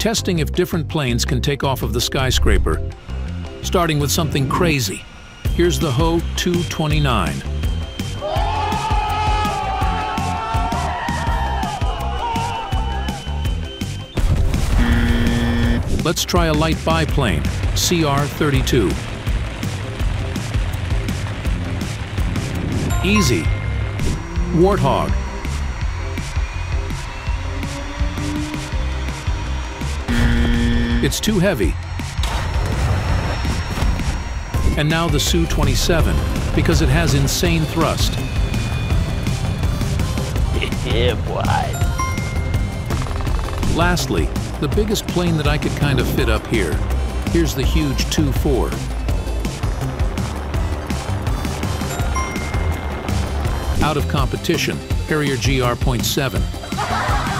testing if different planes can take off of the skyscraper. Starting with something crazy. Here's the Ho 229. Let's try a light biplane, CR-32. Easy. Warthog. It's too heavy. And now the Su-27, because it has insane thrust. yeah, boy. Lastly, the biggest plane that I could kind of fit up here. Here's the huge Tu-4. Out of competition, Harrier GR.7.